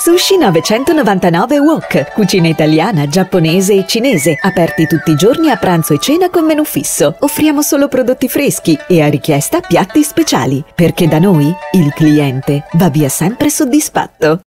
Sushi 999 Wok, cucina italiana, giapponese e cinese, aperti tutti i giorni a pranzo e cena con menù fisso. Offriamo solo prodotti freschi e a richiesta piatti speciali, perché da noi il cliente va via sempre soddisfatto.